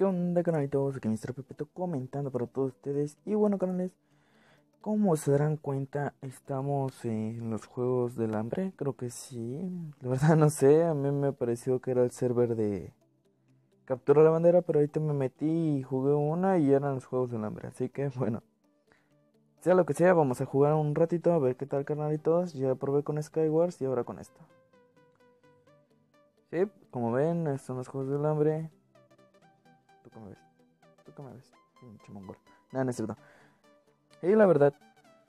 ¿Qué onda canalitos? Aquí Mr. Pepeto comentando para todos ustedes. Y bueno canales, como se darán cuenta, estamos en los Juegos del Hambre. Creo que sí. La verdad no sé, a mí me pareció que era el server de Captura la Bandera, pero ahorita me metí y jugué una y eran los Juegos del Hambre. Así que bueno, sea lo que sea, vamos a jugar un ratito a ver qué tal canalitos. Ya probé con Skywars y ahora con esto. Sí, como ven, son los Juegos del Hambre. ¿Tú cómo ves? ¿Tú cómo ves? Pinche mongol. Nada, no es. Y la verdad,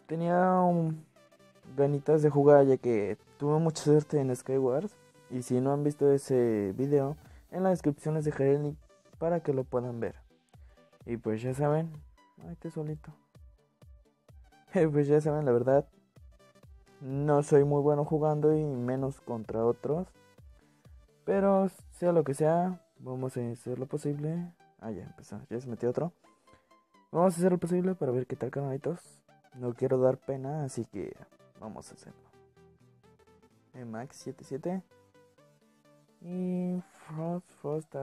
tenía un... ganitas de jugar ya que tuve mucha suerte en Skywars. Y si no han visto ese video, en la descripción les dejaré el link para que lo puedan ver. Y pues ya saben, ay, qué solito. pues ya saben, la verdad, no soy muy bueno jugando y menos contra otros. Pero sea lo que sea, vamos a hacer lo posible Ah, ya empezó. Ya se metió otro. Vamos a hacer lo posible para ver qué tal, canalitos. No quiero dar pena, así que vamos a hacerlo. Max 77. Y Frost, Frost,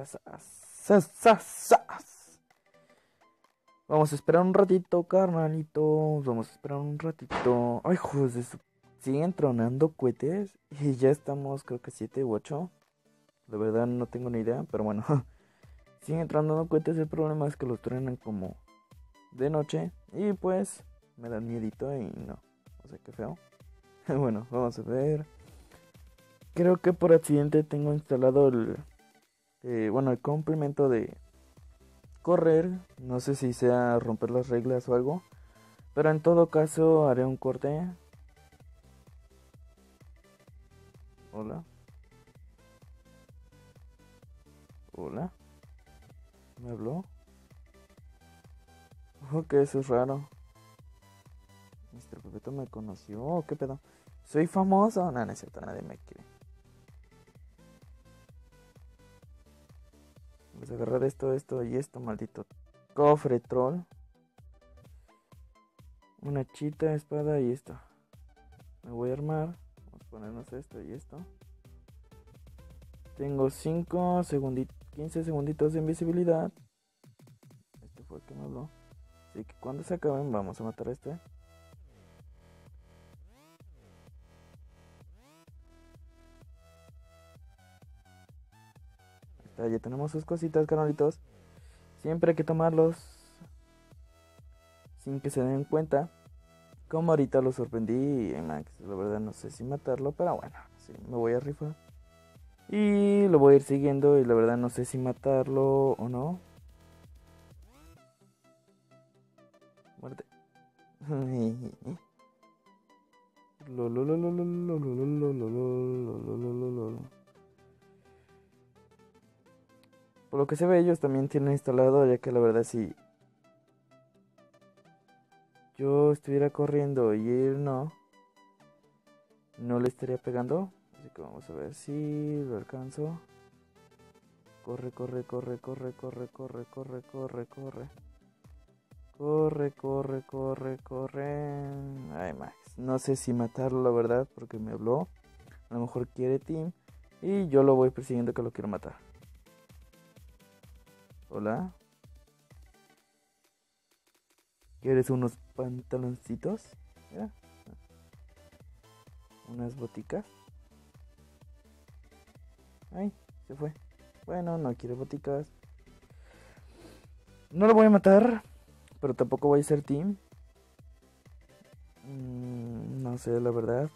Vamos a esperar un ratito, carnalitos. Vamos a esperar un ratito. Ay, joder, siguen tronando cohetes. Y ya estamos, creo que 7 u 8. La verdad no tengo ni idea, pero bueno. siguen entrando no cohetes. El problema es que los truenan como de noche. Y pues me dan miedito y no. O sea, qué feo. bueno, vamos a ver. Creo que por accidente tengo instalado el. Eh, bueno, el complemento de correr. No sé si sea romper las reglas o algo. Pero en todo caso haré un corte. Hola. Hola. ¿Me habló? Oh, que eso es raro. Mr. Pepeto me conoció. ¿Qué pedo? ¿Soy famoso? No, no es cierto, nadie me quiere. Vamos a agarrar esto, esto y esto, maldito cofre troll. Una chita, espada y esto. Me voy a armar. Vamos a ponernos esto y esto. Tengo 5 segunditos 15 segunditos de invisibilidad. Este fue el que me habló. Así que cuando se acaben vamos a matar a este. Ya tenemos sus cositas, canalitos. Siempre hay que tomarlos sin que se den cuenta. Como ahorita lo sorprendí, Max, la verdad no sé si matarlo, pero bueno, me voy a rifar. Y lo voy a ir siguiendo y la verdad no sé si matarlo o no. Muerte. Por lo que se ve ellos también tienen instalado ya que la verdad si yo estuviera corriendo y él no, no le estaría pegando. Vamos a ver si lo alcanzo. Corre, corre, corre, corre, corre, corre, corre, corre, corre. Corre, corre, corre, corre. Ay, Max. No sé si matarlo, la verdad, porque me habló. A lo mejor quiere team. Y yo lo voy persiguiendo que lo quiero matar. Hola. ¿Quieres unos pantaloncitos? Unas boticas. Ay, se fue. Bueno, no quiere boticas. No lo voy a matar, pero tampoco voy a ser team. Mm, no sé, la verdad.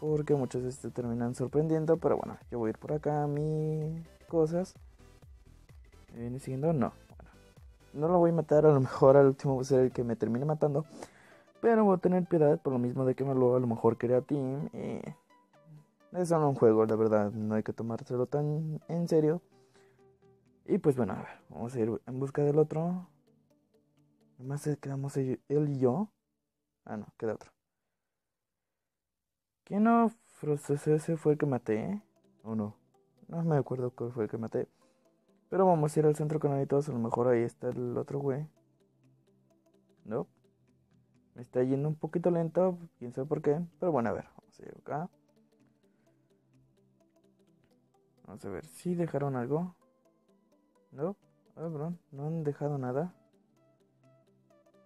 Porque muchas veces te terminan sorprendiendo. Pero bueno, yo voy a ir por acá a mis cosas. ¿Me viene siguiendo? No. Bueno, no lo voy a matar. A lo mejor al último va a ser el que me termine matando. Pero voy a tener piedad por lo mismo de que me lo a lo mejor quería team. Y es solo un juego, la verdad, no hay que tomárselo tan en serio. Y pues bueno, a ver, vamos a ir en busca del otro. Nomás quedamos él y yo. Ah, no, queda otro. ¿Quién no? ese fue el que maté, ¿o no? No me acuerdo cuál fue el que maté. Pero vamos a ir al centro canalitos, a lo mejor ahí está el otro güey. No. Me está yendo un poquito lento, quién sabe por qué. Pero bueno, a ver, vamos a ir acá. Vamos a ver si dejaron algo. ¿No? Ah, no han dejado nada.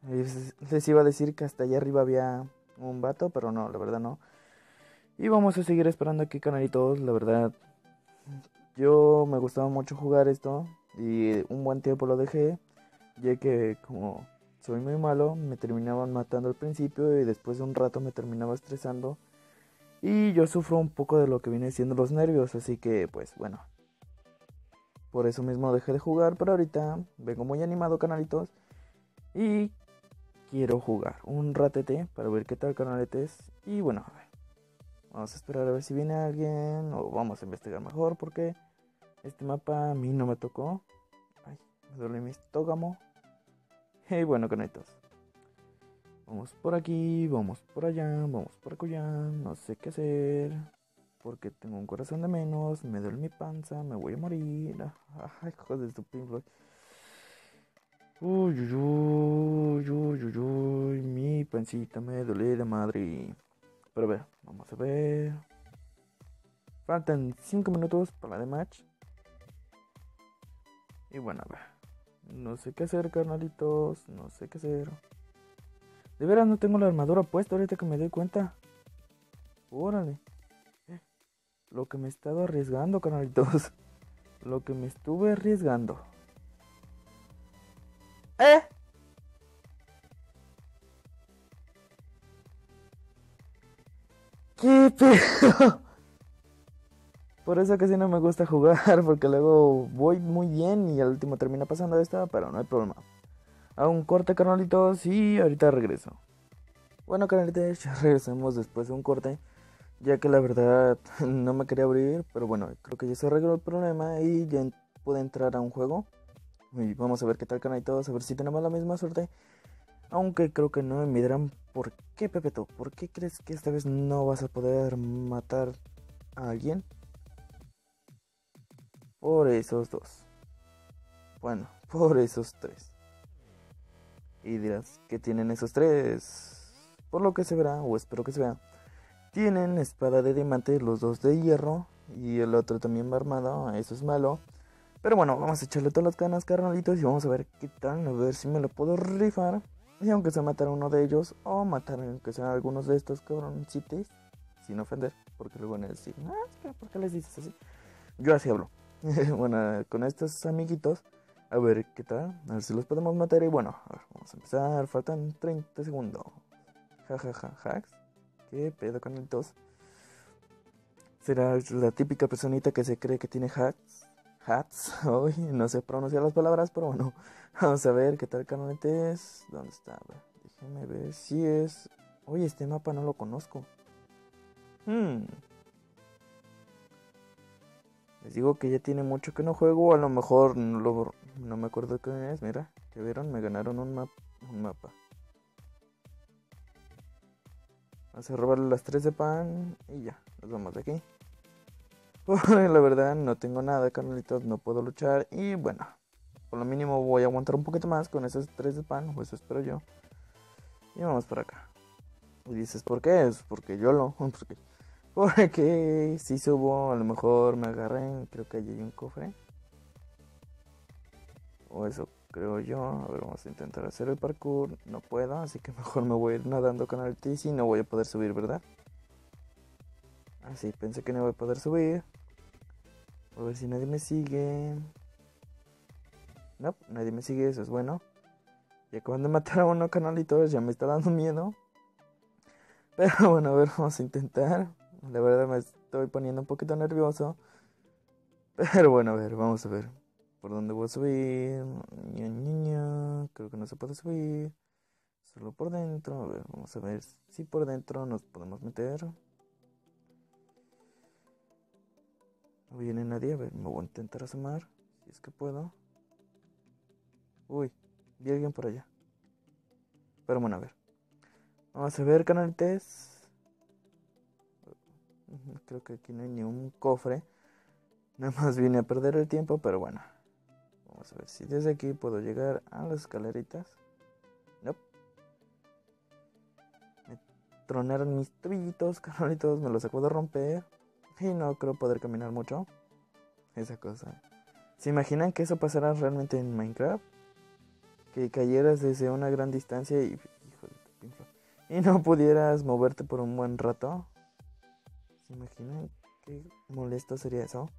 Les iba a decir que hasta allá arriba había un vato, pero no, la verdad no. Y vamos a seguir esperando aquí, canalitos. La verdad, yo me gustaba mucho jugar esto y un buen tiempo lo dejé, ya que como soy muy malo, me terminaban matando al principio y después de un rato me terminaba estresando. Y yo sufro un poco de lo que viene siendo los nervios, así que pues bueno. Por eso mismo dejé de jugar, pero ahorita vengo muy animado, canalitos. Y quiero jugar un ratete para ver qué tal canaletes. Y bueno, a ver. Vamos a esperar a ver si viene alguien o vamos a investigar mejor porque este mapa a mí no me tocó. Ay, me duele mi estógamo. Y bueno, canaletos. Vamos por aquí, vamos por allá, vamos por allá. No sé qué hacer. Porque tengo un corazón de menos, me duele mi panza, me voy a morir. Ay, joder, tu Pink Uy, uy, uy, uy, uy, uy, mi pancita me duele de madre. Pero a ver, vamos a ver. Faltan 5 minutos para la de match. Y bueno, a ver. No sé qué hacer, carnalitos. No sé qué hacer. De veras no tengo la armadura puesta ahorita que me doy cuenta. Órale. Lo que me he estado arriesgando, carnalitos. Lo que me estuve arriesgando. ¿Eh? ¿Qué pedo? Por eso casi no me gusta jugar, porque luego voy muy bien y al último termina pasando esta, pero no hay problema. Hago un corte, carnalitos, y ahorita regreso. Bueno, carnalitos, ya regresamos después de un corte, ya que la verdad no me quería abrir, pero bueno, creo que ya se arregló el problema y ya pude entrar a un juego. Y vamos a ver qué tal todos, a ver si tenemos la misma suerte. Aunque creo que no, me dirán, ¿por qué Pepeto? ¿Por qué crees que esta vez no vas a poder matar a alguien? Por esos dos. Bueno, por esos tres. Y dirás, ¿qué tienen esos tres? Por lo que se verá, o espero que se vea. Tienen espada de diamante, los dos de hierro. Y el otro también va armado, eso es malo. Pero bueno, vamos a echarle todas las ganas, carnalitos, y vamos a ver qué tal, a ver si me lo puedo rifar. Y aunque sea matar a uno de ellos, o matar aunque sean algunos de estos cabroncitos, sin ofender, porque luego van a decir, ah, ¿por qué les dices así? Yo así hablo. bueno, con estos amiguitos, a ver qué tal, a ver si los podemos matar. Y bueno, a ver, vamos a empezar, faltan 30 segundos. Ja, ja, ja, hacks. ¿Qué pedo con el? Será la típica personita que se cree que tiene hacks hats. Hoy no sé pronunciar las palabras, pero bueno, vamos a ver qué tal canonete es. ¿Dónde está? Déjenme ver si es. Oye, este mapa no lo conozco. Hmm. Les digo que ya tiene mucho que no juego, a lo mejor lo, no me acuerdo qué es. Mira, que vieron, me ganaron un, map, un mapa. Vamos a robarle las tres de pan y ya, nos vamos de aquí. la verdad no tengo nada, carnalitos, no puedo luchar. Y bueno, por lo mínimo voy a aguantar un poquito más con esos tres de pan, eso espero yo. Y vamos por acá. Y dices, ¿por qué? Es porque yo lo. Porque, porque si subo, a lo mejor me agarren. Creo que allí hay un cofre. O eso creo yo. A ver, vamos a intentar hacer el parkour. No puedo, así que mejor me voy a ir nadando con el TC. No voy a poder subir, ¿verdad? Así, pensé que no voy a poder subir. A ver si nadie me sigue. No, nadie me sigue, eso es bueno. Y acaban de matar a uno canalitos, ya me está dando miedo. Pero bueno, a ver, vamos a intentar. La verdad me estoy poniendo un poquito nervioso. Pero bueno, a ver, vamos a ver. ¿Por dónde voy a subir? Creo que no se puede subir. Solo por dentro. A ver, vamos a ver si por dentro nos podemos meter. No viene nadie, a ver, me voy a intentar asomar, si es que puedo. Uy, vi a alguien por allá. Pero bueno, a ver. Vamos a ver, canal test. Creo que aquí no hay ni un cofre. Nada más vine a perder el tiempo, pero bueno. Vamos a ver si desde aquí puedo llegar a las escaleritas. No. Me tronaron mis tobillitos, todos me los acabo de romper. Y no creo poder caminar mucho. Esa cosa. ¿Se imaginan que eso pasara realmente en Minecraft? Que cayeras desde una gran distancia y, y no pudieras moverte por un buen rato. ¿Se imaginan qué molesto sería eso?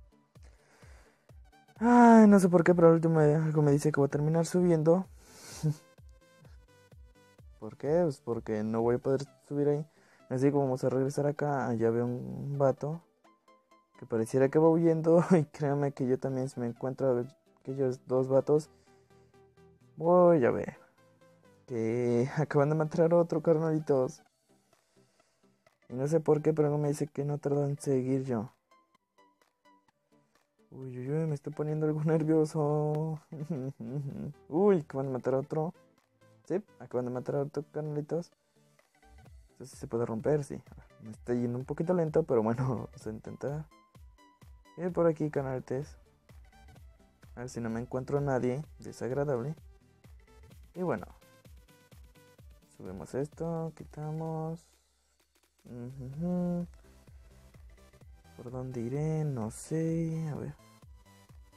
Ay, no sé por qué, pero el último algo me dice que voy a terminar subiendo. ¿Por qué? Pues porque no voy a poder subir ahí. Así que vamos a regresar acá. Allá veo un vato que pareciera que va huyendo. Y créanme que yo también, si me encuentro aquellos dos vatos, voy a ver que acaban de matar a otro carnalitos. Y no sé por qué, pero no me dice que no tardan en seguir yo. Uy, uy, uy, me estoy poniendo algo nervioso. uy, acaban de matar a otro. Sí, acaban de matar a otro carnalitos. Entonces se puede romper, sí. Me estoy yendo un poquito lento, pero bueno, vamos a intentar. Ir por aquí, canaletes. A ver si no me encuentro a nadie desagradable. Y bueno. Subimos esto, quitamos. ¿Por dónde iré? No sé. A ver.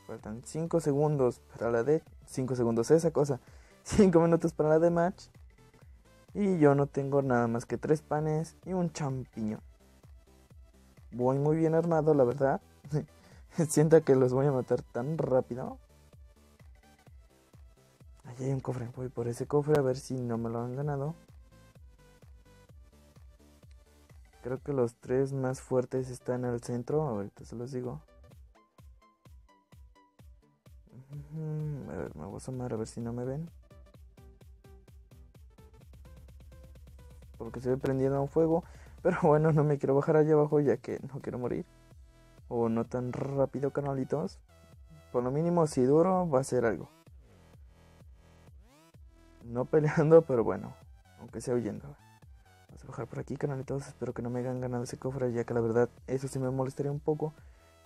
Faltan 5 segundos para la de... 5 segundos esa cosa. 5 minutos para la de match. Y yo no tengo nada más que 3 panes y un champiñón. Voy muy bien armado, la verdad. Siento que los voy a matar tan rápido. Allí hay un cofre. Voy por ese cofre a ver si no me lo han ganado. Creo que los tres más fuertes están al centro. Ahorita se los digo. A ver, me voy a asomar a ver si no me ven. Porque se ve prendiendo un fuego. Pero bueno, no me quiero bajar allá abajo ya que no quiero morir. O no tan rápido, canalitos. Por lo mínimo, si duro, va a ser algo. No peleando, pero bueno. Aunque sea huyendo. Vamos a bajar por aquí, canalitos. Espero que no me hayan ganado ese cofre, ya que la verdad eso sí me molestaría un poco.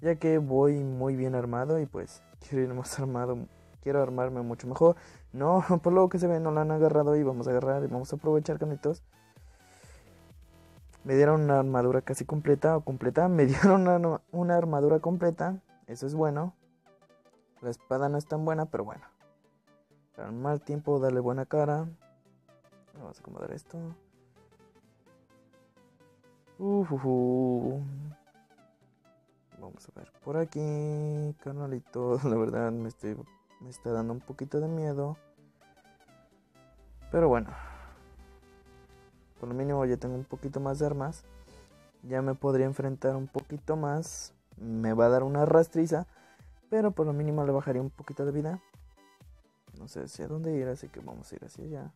Ya que voy muy bien armado y pues quiero ir más armado. Quiero armarme mucho mejor. No, por lo que se ve, no la han agarrado y vamos a agarrar y vamos a aprovechar, canalitos. Me dieron una armadura casi completa o completa. Me dieron una, una armadura completa. Eso es bueno. La espada no es tan buena, pero bueno. Para mal tiempo, darle buena cara. Vamos a acomodar esto. Vamos a ver por aquí, carnalito. La verdad me, estoy, me está dando un poquito de miedo. Pero bueno. Por lo mínimo ya tengo un poquito más de armas. Ya me podría enfrentar un poquito más. Me va a dar una rastriza. Pero por lo mínimo le bajaría un poquito de vida. No sé hacia dónde ir, así que vamos a ir hacia allá.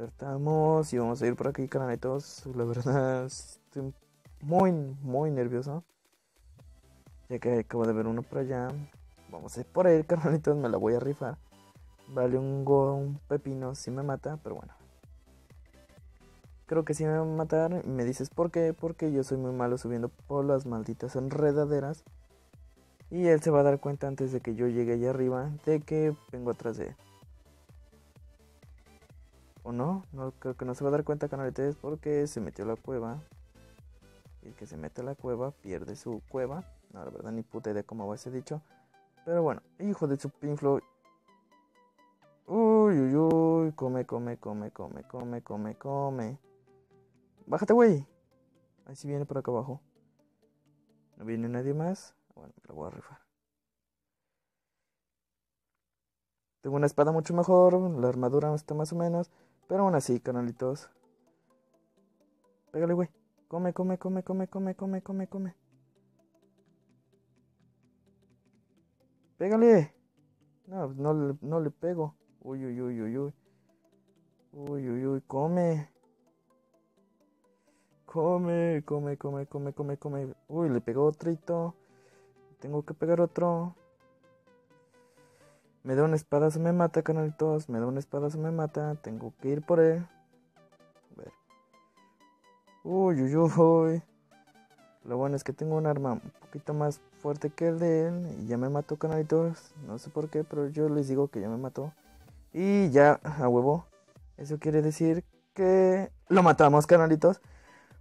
Acertamos y vamos a ir por aquí, canalitos. La verdad, estoy muy, muy nervioso. Ya que acabo de ver uno por allá. Vamos a ir por ahí, canalitos. Me la voy a rifar. Vale un, go, un pepino si me mata, pero bueno. Creo que si me va a matar. Me dices por qué. Porque yo soy muy malo subiendo por las malditas enredaderas. Y él se va a dar cuenta antes de que yo llegue allá arriba de que vengo atrás de él. ¿O no? No creo que no se va a dar cuenta canaletes porque se metió a la cueva. Y el que se mete a la cueva pierde su cueva. No, la verdad ni puta idea cómo va ese dicho. Pero bueno, hijo de su pinflo. Uy, uy, uy. Come, come, come, come, come, come, come. Bájate, güey. Ahí sí viene por acá abajo. No viene nadie más. Bueno, me lo voy a rifar. Tengo una espada mucho mejor, la armadura está más o menos, pero aún así, canalitos. Pégale, güey. Come, come, come, come, come, come, come, come. Pégale. No, no, no le pego. Uy, uy, uy, uy, uy. Uy, uy, uy, come. Come, come, come, come, come, come. Uy, le pegó otro. Tengo que pegar otro. Me da una espada, se me mata, canalitos. Me da una espada, se me mata. Tengo que ir por él. A ver. Uy, uy, uy. Lo bueno es que tengo un arma un poquito más fuerte que el de él. Y ya me mató, canalitos. No sé por qué, pero yo les digo que ya me mató. Y ya, a huevo. Eso quiere decir que lo matamos, canalitos.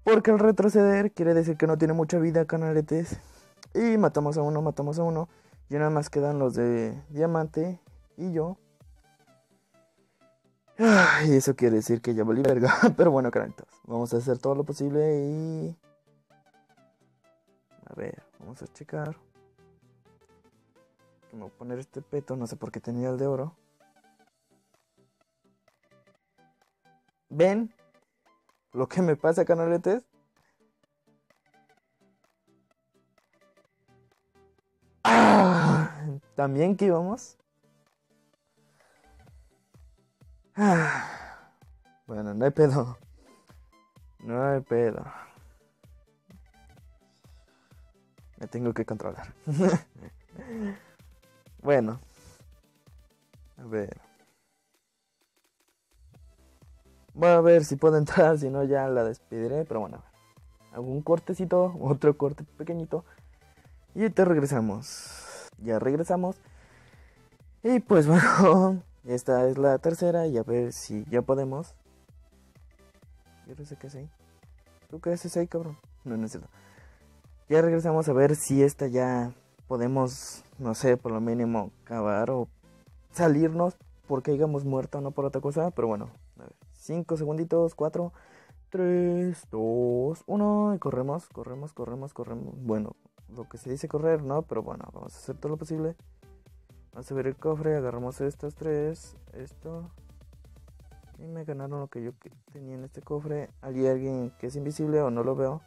Porque el retroceder quiere decir que no tiene mucha vida, canaletes. Y matamos a uno, matamos a uno. Ya nada más quedan los de diamante y yo. Y eso quiere decir que ya volví verga. Pero bueno, caranitos. Vamos a hacer todo lo posible y. A ver, vamos a checar. Me voy a poner este peto, no sé por qué tenía el de oro. ¿Ven? Lo que me pasa, canaletes. También que íbamos. Bueno, no hay pedo. No hay pedo. Me tengo que controlar. bueno. A ver. Voy a ver si puedo entrar, si no ya la despediré, pero bueno. Hago un cortecito, otro corte pequeñito. Y te regresamos. Ya regresamos. Y pues bueno, esta es la tercera y a ver si ya podemos. Yo no sé qué ahí. ¿Tú qué haces ahí, cabrón? No, no es cierto. Ya regresamos a ver si esta ya podemos, no sé, por lo mínimo acabar o salirnos porque hayamos muerto, no por otra cosa. Pero bueno, a ver. 5 segunditos, 4, 3, 2, 1 y corremos, corremos, corremos, corremos. Bueno, lo que se dice correr, ¿no? Pero bueno, vamos a hacer todo lo posible. Vamos a ver el cofre, agarramos estas tres, esto. Y me ganaron lo que yo tenía en este cofre. Hay alguien que es invisible o no lo veo.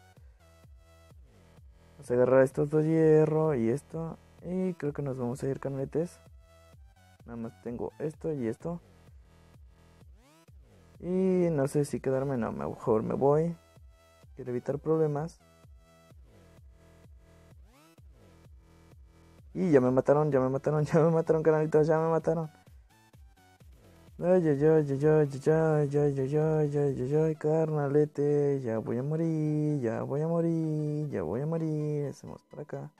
Vamos a agarrar estos dos hierro y esto. Y creo que nos vamos a ir canetes. Nada más tengo esto y esto. Y no sé si quedarme, no, mejor me voy. Quiero evitar problemas. Y ya me mataron, ya me mataron, ya me mataron, canalitos, ya me mataron. Ay, ay, ay, ay, ay, ay, ay, ay, ay, ay, ay, carnalete, ya voy a morir, ya voy a morir, ya voy a morir. Hacemos por acá.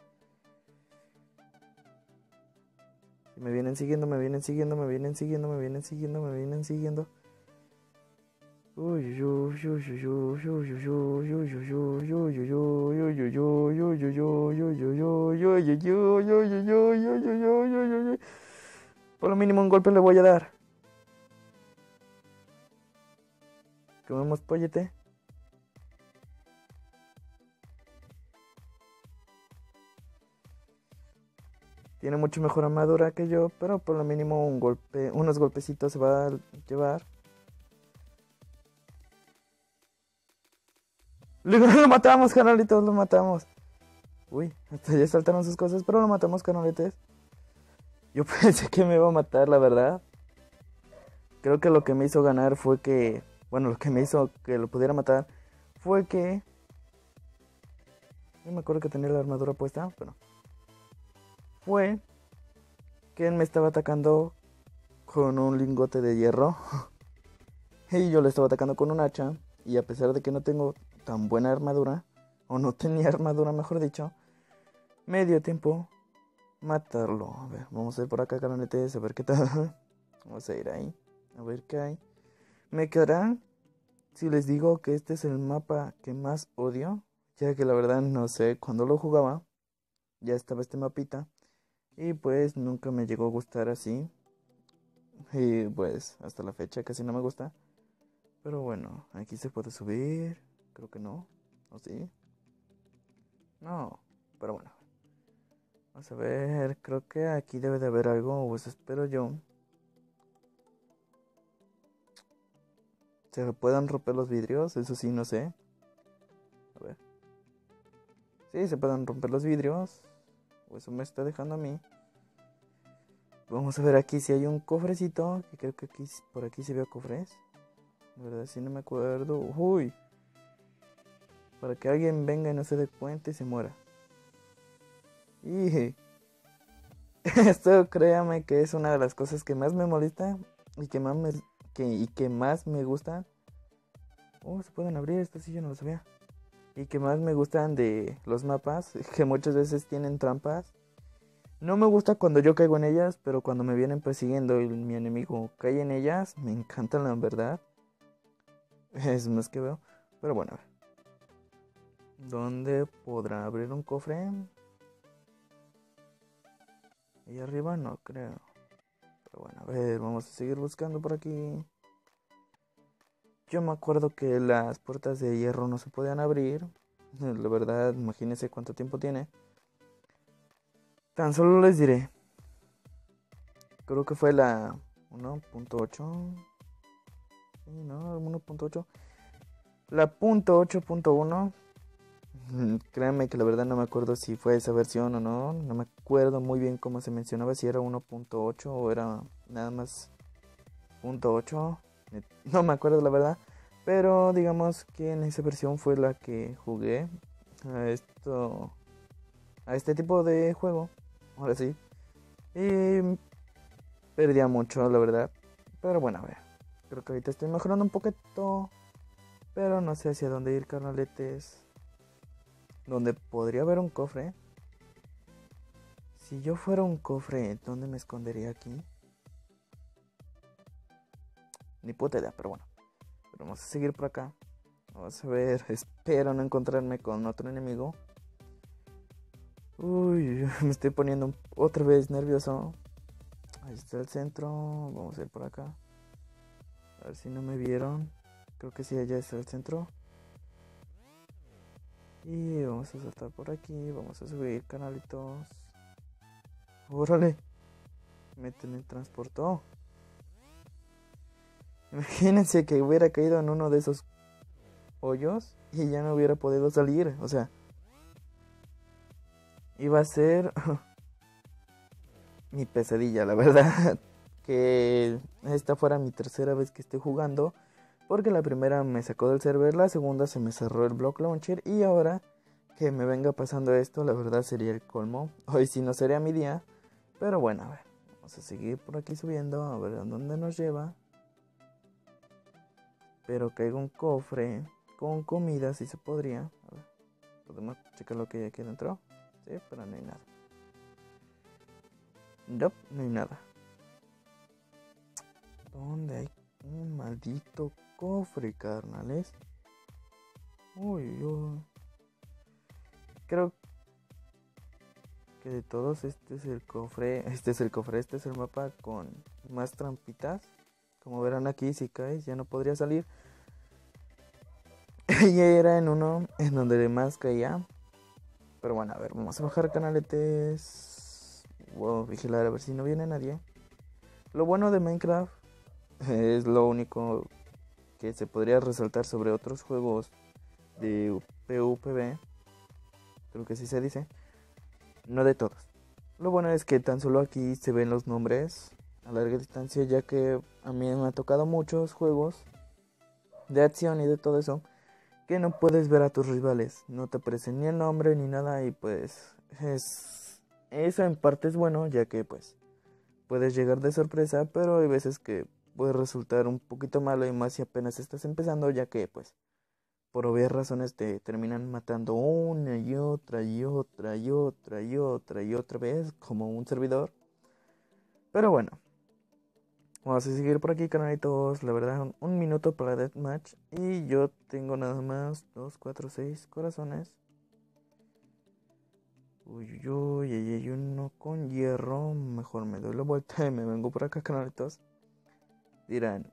Me vienen siguiendo, me vienen siguiendo, me vienen siguiendo, me vienen siguiendo, me vienen siguiendo. Por lo mínimo un golpe le voy a dar. Comemos pollete. Tiene mucho mejor armadura que yo, pero por lo mínimo un golpe, unos golpecitos se va a llevar. Lo matamos, canalitos, lo matamos. Uy, hasta ya saltaron sus cosas, pero lo matamos, canalites. Yo pensé que me iba a matar, la verdad. Creo que lo que me hizo ganar fue que. Bueno, lo que me hizo que lo pudiera matar fue que. No me acuerdo que tenía la armadura puesta, pero. Fue que él me estaba atacando con un lingote de hierro. y yo le estaba atacando con un hacha. Y a pesar de que no tengo tan buena armadura, o no tenía armadura, mejor dicho, me dio tiempo matarlo. A ver, vamos a ir por acá, canonetes, a ver qué tal. Vamos a ir ahí, a ver qué hay. Me quedarán si les digo que este es el mapa que más odio, ya que la verdad no sé, cuando lo jugaba, ya estaba este mapita, y pues nunca me llegó a gustar así. Y pues hasta la fecha casi no me gusta. Pero bueno, aquí se puede subir. Creo que no. ¿O sí? No. Pero bueno. Vamos a ver. Creo que aquí debe de haber algo. O eso espero yo. ¿Se puedan romper los vidrios? Eso sí, no sé. A ver. Sí, se pueden romper los vidrios. O eso me está dejando a mí. Vamos a ver aquí si hay un cofrecito. Que creo que aquí, por aquí se ve cofres. De verdad, si no me acuerdo. Uy. Para que alguien venga y no se dé cuenta y se muera. Y esto créame que es una de las cosas que más me molesta y que más me, que, y que más me gustan. Oh, se pueden abrir, esto sí yo no lo sabía. Y que más me gustan de los mapas, que muchas veces tienen trampas. No me gusta cuando yo caigo en ellas, pero cuando me vienen persiguiendo y mi enemigo cae en ellas, me encantan la verdad. Es más que veo. Pero bueno, a ver. ¿Dónde podrá abrir un cofre? Ahí arriba no creo. Pero bueno, a ver, vamos a seguir buscando por aquí. Yo me acuerdo que las puertas de hierro no se podían abrir. La verdad, imagínense cuánto tiempo tiene. Tan solo les diré. Creo que fue la 1.8. Sí, no, 1.8. La punto .8.1. Créanme que la verdad no me acuerdo si fue esa versión o no. No me acuerdo muy bien cómo se mencionaba, si era 1.8 o era nada más .8. No me acuerdo la verdad. Pero digamos que en esa versión fue la que jugué a esto. A este tipo de juego. Ahora sí. Y perdía mucho, la verdad. Pero bueno, a ver. Creo que ahorita estoy mejorando un poquito. Pero no sé hacia dónde ir, carnaletes. Donde podría haber un cofre. Si yo fuera un cofre, ¿dónde me escondería aquí? Ni puta idea, pero bueno. vamos a seguir por acá. Vamos a ver. Espero no encontrarme con otro enemigo. Uy, me estoy poniendo otra vez nervioso. Ahí está el centro. Vamos a ir por acá. A ver si no me vieron. Creo que sí, allá está el centro. Y vamos a saltar por aquí. Vamos a subir canalitos. ¡Órale! Me teletransportó. Imagínense que hubiera caído en uno de esos hoyos y ya no hubiera podido salir. O sea, iba a ser mi pesadilla, la verdad. Que esta fuera mi tercera vez que estoy jugando. Porque la primera me sacó del server, la segunda se me cerró el block launcher y ahora que me venga pasando esto, la verdad sería el colmo. Hoy sí no sería mi día. Pero bueno, a ver. Vamos a seguir por aquí subiendo, a ver a dónde nos lleva. Pero caigo un cofre con comida, si se podría. A podemos checar lo que hay aquí adentro. Sí, pero no hay nada. No, no hay nada. ¿Dónde hay maldito cofre, carnales? Uy, uy. Creo que de todos este es el cofre, este es el cofre, este es el mapa con más trampitas. Como verán aquí, si caes ya no podría salir. y era en uno en donde más caía. Pero bueno, a ver, vamos a bajar canaletes. A vigilar a ver si no viene nadie. Lo bueno de Minecraft es lo único que se podría resaltar sobre otros juegos de PvP. Creo que sí se dice. No de todos. Lo bueno es que tan solo aquí se ven los nombres a larga distancia, ya que a mí me ha tocado muchos juegos de acción y de todo eso que no puedes ver a tus rivales, no te aparece ni el nombre ni nada y pues es eso en parte es bueno ya que pues puedes llegar de sorpresa, pero hay veces que puede resultar un poquito malo y más si apenas estás empezando ya que pues por obvias razones te terminan matando una y otra y otra y otra y otra y otra vez como un servidor. Pero bueno, Vamos a seguir por aquí, canalitos. La verdad, un, minuto para Deathmatch. Y yo tengo nada más 2, 4, 6 corazones. Uy, uy, uy, hay uno con hierro. Mejor me doy la vuelta y me vengo por acá, canalitos. Dirán,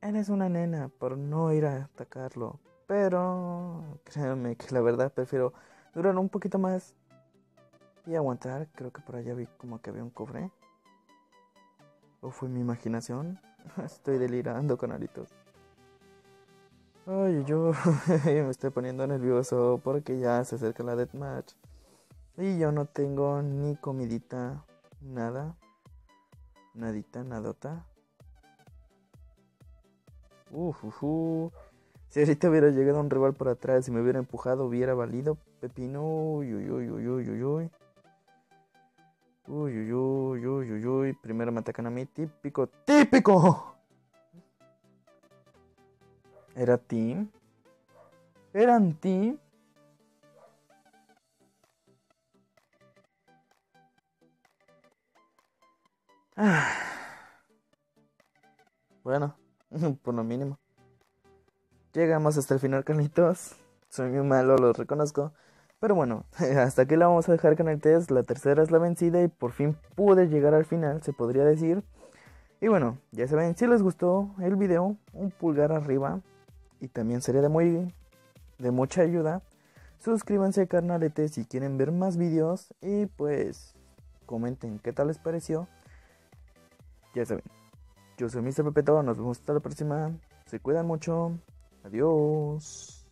eres una nena por no ir a atacarlo. Pero créanme que la verdad prefiero durar un poquito más y aguantar. Creo que por allá vi como que había un cofre. ¿O fue mi imaginación? Estoy delirando, canalitos. Ay, yo me estoy poniendo nervioso porque ya se acerca la deathmatch. Y yo no tengo ni comidita, nada. Nadita, nadota. Uf, Si ahorita hubiera llegado un rival por atrás y me hubiera empujado, hubiera valido. Pepino, uy, uy, uy, uy, uy, uy. Uy, uy, uy, uy, uy, uy. Primero me atacan a mí. Típico, típico. ¿Era team? ¿Eran team? Ah. Bueno, por lo mínimo. Llegamos hasta el final, Carlitos. Soy muy malo, lo reconozco. Pero bueno, hasta aquí la vamos a dejar test. La tercera es la vencida y por fin pude llegar al final, se podría decir. Y bueno, ya saben, si les gustó el video, un pulgar arriba. Y también sería de muy de mucha ayuda. Suscríbanse al canalete si quieren ver más videos. Y pues comenten qué tal les pareció. Ya saben, yo soy Mr. Pepeto, nos vemos hasta la próxima. Se cuidan mucho. Adiós.